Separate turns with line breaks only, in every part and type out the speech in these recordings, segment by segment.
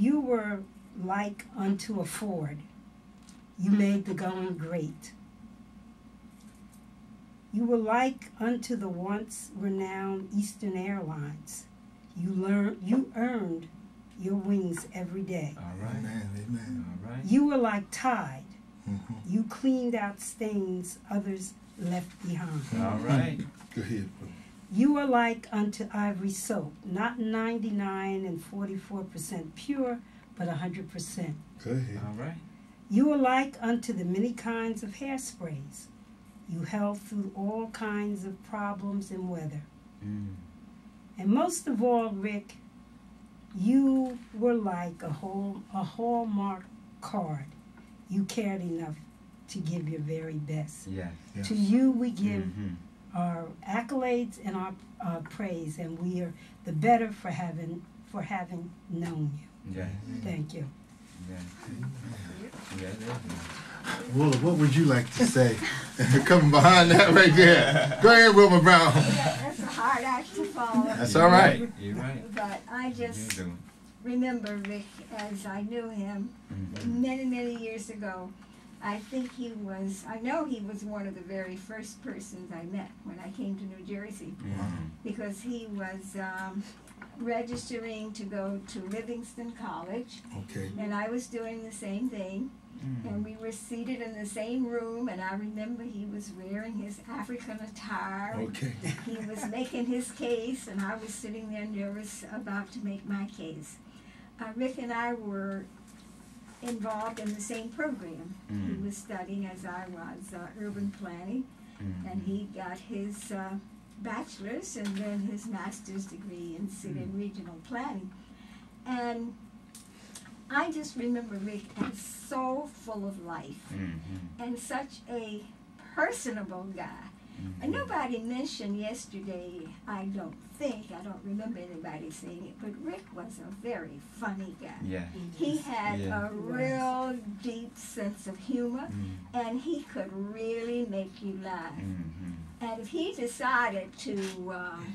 You were like unto a Ford. You made the going great. You were like unto the once renowned Eastern Airlines. You learned you earned your wings every day.
All right.
Amen. Amen.
All right.
You were like Tide.
Mhm.
You cleaned out stains others left behind.
All right.
Go ahead. Bro.
You are like unto ivory soap, not 99 and 44% pure, but 100%.
Go ahead.
All right.
You are like unto the many kinds of hairsprays. You held through all kinds of problems and weather.
Mm.
And most of all, Rick, you were like a whole a hallmark card. You cared enough to give your very best.
Yes.
Yes.
To you, we give
Mhm.
Our accolades and our uh, praise, and we are the better for having for having known you.
Yes.
Thank you.
Yes. Yes. yes.
Willa, what would you like to say? Coming behind that right there. Go ahead, Wilma Brown.
Yeah, that's a hard act to follow.
That's
You're
all right.
You're right.
But I just remember Rick as I knew him
Mhm.
many, many years ago. I think he was, I know he was one of the very first persons I met when I came to New Jersey
Mhm.
because he was um, registering to go to Livingston College
Okay.
and I was doing the same thing.
Mhm.
And we were seated in the same room, and I remember he was wearing his African attire.
Okay.
He was making his case, and I was sitting there nervous about to make my case. Uh, Rick and I were involved in the same program. He
Mhm.
was studying as I was uh, urban planning,
Mhm.
and he got his uh, bachelor's and then his master's degree in city and regional planning. And I just remember Rick as so full of life
Mhm.
and such a personable guy. And
Mhm.
nobody mentioned yesterday, I don't think, I don't remember anybody saying it, but Rick was a very funny guy.
Yeah.
He had
Yeah.
a real deep sense of humor
Mhm.
and he could really make you laugh.
Mhm.
And if he decided to um,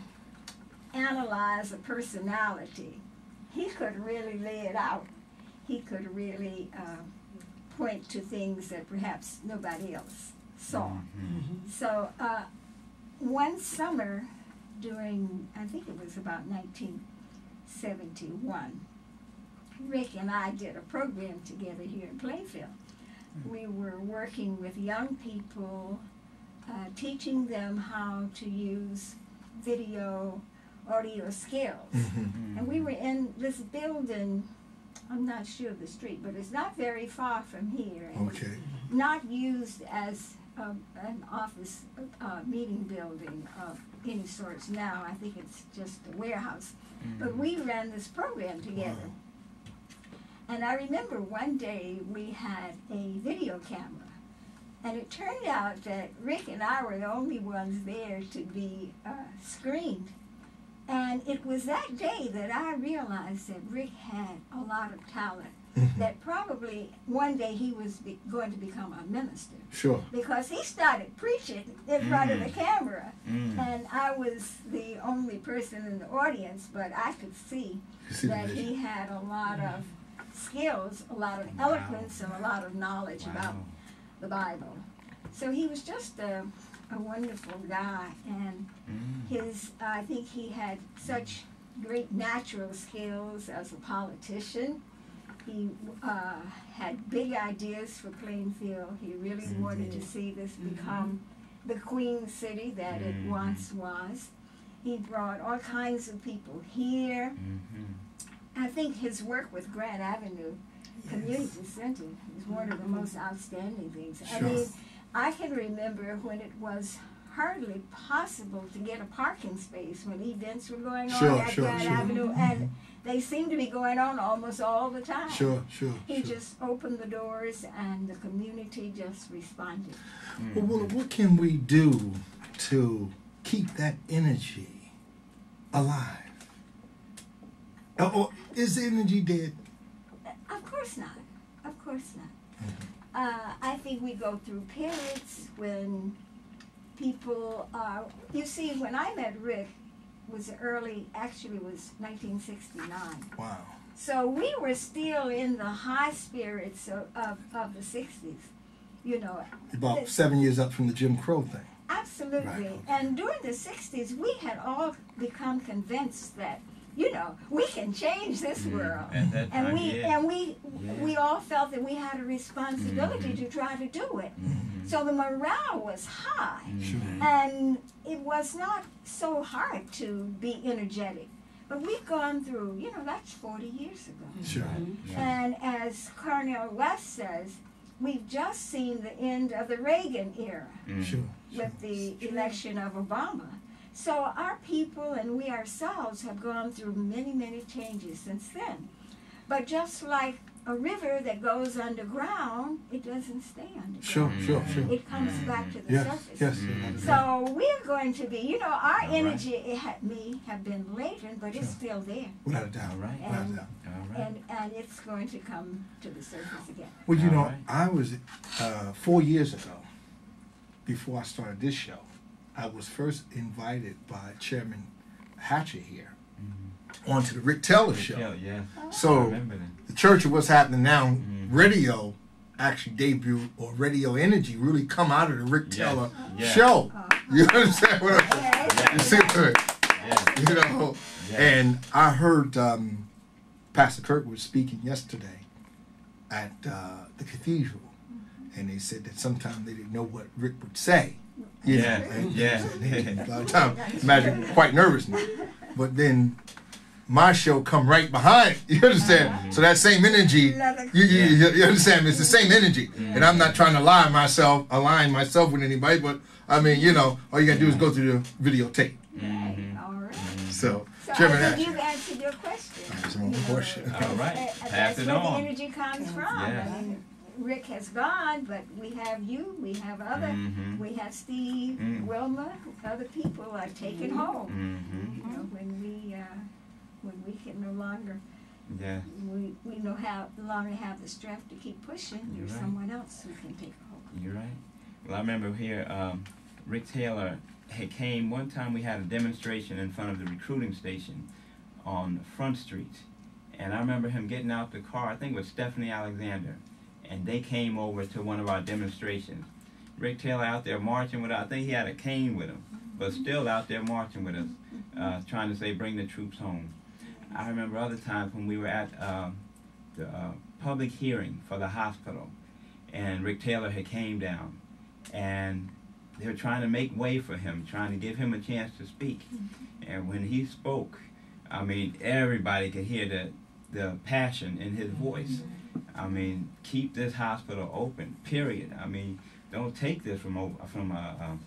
analyze a personality, he could really lay it out. He could really uh, point to things that perhaps nobody else saw.
Mhm.
So uh, one summer during, I think it was about 1971, Rick and I did a program together here in Plainfield. We were working with young people, uh, teaching them how to use video audio skills.
Mhm.
And we were in this building, I'm not sure of the street, but it's not very far from here.
Okay.
not used as um, an office uh, meeting building of any sorts now. I think it's just a warehouse. But we ran this program together. And I remember one day we had a video camera. And it turned out that Rick and I were the only ones there to be uh, screened. And it was that day that I realized that Rick had a lot of talent.
Mhm.
That probably one day he was be- going to become a minister
Sure.
because he started preaching in front of the
Mm.
camera.
Mhm.
And I was the only person in the audience, but I could see
see
that he had a lot of skills, a lot of
Wow.
eloquence, and a lot of knowledge about the Bible. So he was just a, a wonderful guy, and
Mhm.
his I think he had such great natural skills as a politician. He uh, had big ideas for Plainfield. He really wanted to see this become the Queen City that it
Mhm.
once was. He brought all kinds of people here.
Mhm.
I think his work with Grand Avenue Community Center is one of the most outstanding things. I mean, I can remember when it was hardly possible to get a parking space when events were going on at
sure,
Grand
sure.
Avenue, and they seem to be going on almost all the time.
Sure, sure,
He
sure.
just opened the doors, and the community just responded.
Well, Willa, mm-hmm. what can we do to keep that energy alive? Or, or is the energy dead?
Uh, of course not. Of course not. Mm-hmm. Uh, I think we go through periods when people are. You see, when I met Rick, was early. Actually, was 1969.
Wow.
So we were still in the high spirits of, of, of the 60s, you know.
About seven years up from the Jim Crow thing.
Absolutely.
Right, okay.
And during the 60s, we had all become convinced that, you know, we can change this
Mm,
world.
At
And
time,
we
yeah.
and we
Yeah.
we all felt that we had a responsibility
Mhm.
to try to do it.
Mhm.
So the morale was high.
Sure.
Mhm.
And it was not so hard to be energetic. But we've gone through, you know, that's 40 years ago.
Sure.
Yeah.
And as Cornel West says, we've just seen the end of the Reagan era
Mhm.
Sure.
with the election of Obama. So our people and we ourselves have gone through many, many changes since then. But just like a river that goes underground, it doesn't stay underground.
Sure, sure, sure.
It comes back to the
Yes,
surface.
yes.
Mhm.
So we're going to be, you know, our
All right.
energy it had, may have been latent, but it's still there,
Without a doubt.
All right.
Without a
And-
doubt.
All right.
and and it's going to come to the surface again.
Well, you
All
know,
right.
I was uh, four years ago, before I started this show, I was first invited by Chairman Hatcher here
Mhm.
onto the Rick Taylor
Rick
show.
Taylor, yeah.
So the Church of What's Happening Now
Mhm.
radio actually debuted, or Radio Energy really come out of the Rick
Yes,
Taylor
yeah.
show.
Uh,
You understand what I'm saying?
yeah,
You see what
Yeah.
you know?
Yeah.
And I heard um, Pastor Kirk was speaking yesterday at uh, the cathedral, and they said that sometimes they didn't know what Rick would say. You
Yeah,
know, and-
yeah.
and a lot of times, imagine quite nervous. now. But then my show come right behind. You understand? So that same energy,
Another-
you, you, you, you understand? It's the same energy,
Mm-hmm.
and I'm not trying to lie myself, align myself with anybody. But I mean, you know, all you gotta do is go through the videotape.
All right.
So,
So
Chairman
I think you've answered your question.
That's one question.
All right.
Uh,
Pass
That's
it
where
on.
the energy comes from.
Yeah.
I mean, Rick has gone, but we have you, we have other,
Mhm.
we have Steve,
Mm.
Wilma, other people are taken home.
Mhm.
You know, when we, uh, when we can no longer,
Yeah.
we, we no have, no longer have the strength to keep pushing,
You're
there's
right.
someone else who can take hold.
You're right. Well, I remember here, um, Rick Taylor had came one time. We had a demonstration in front of the recruiting station on Front Street, and I remember him getting out the car. I think it was Stephanie Alexander, and they came over to one of our demonstrations. Rick Taylor out there marching with us. I think he had a cane with him, but still out there marching with us, uh, trying to say, "Bring the troops home." I remember other times when we were at um, the uh, public hearing for the hospital, and Rick Taylor had came down, and they were trying to make way for him, trying to give him a chance to speak. And when he spoke, I mean, everybody could hear the the passion in his voice. I mean, keep this hospital open. Period. I mean, don't take this from from uh, uh, a,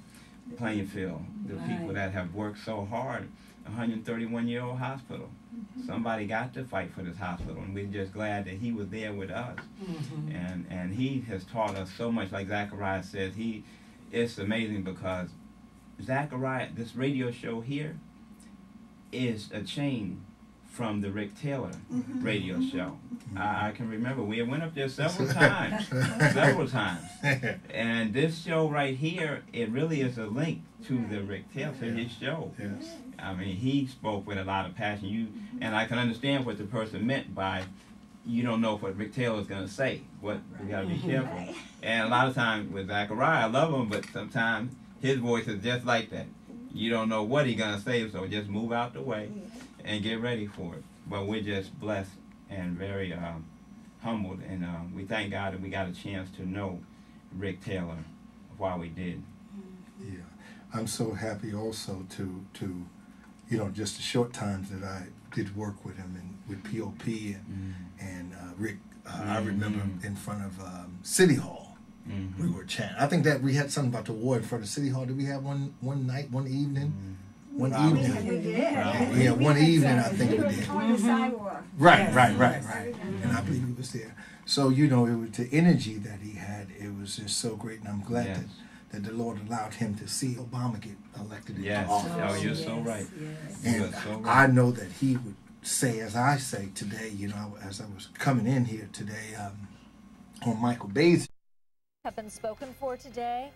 a Plainfield. The people that have worked so hard. 131 year old hospital. Mm-hmm. Somebody got to fight for this hospital, and we're just glad that he was there with us
Mhm.
and and he has taught us so much. Like Zachariah says, he it's amazing because Zachariah, this radio show here, is a chain from the Rick Taylor
Mhm.
radio show. Mm-hmm. I, I can remember we went up there several times, several times, and this show right here, it really is a link to the Rick Taylor to his show.
yes.
I mean, he spoke with a lot of passion. You mm-hmm. and I can understand what the person meant by you don't know what Rick Taylor is going to say. What we got to be mm-hmm. careful.
Right.
And a lot of times with Zachariah, I love him, but sometimes his voice is just like that. You don't know what he's going to say, so just move out the way and get ready for it. But we're just blessed and very um, humbled, and uh, we thank God that we got a chance to know Rick Taylor while we did.
Yeah, I'm so happy also to to, you know, just the short times that I did work with him and with POP and and uh, Rick. Uh, I remember in front of um, City Hall
Mhm.
we were chanting. I think that we had something about the war in front of City Hall. Did we have one one night, one evening? One
Wow.
Evening.
we did.
Yeah,
We
one
had
evening I
some-
think we did.
On the sidewalk.
Right,
Yes,
right, right, right. And I believe he was there. So you know, it was the energy that he had. It was just so great, and I'm glad
Yes.
that that the Lord allowed him to see Obama get elected into
Yes.
office.
Oh, you're so right.
Yes.
You
And
are so
I know that he would say, as I say today, you know, as I was coming in here today um, on Michael Bay's
have been spoken for today.